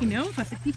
I know, Patyki?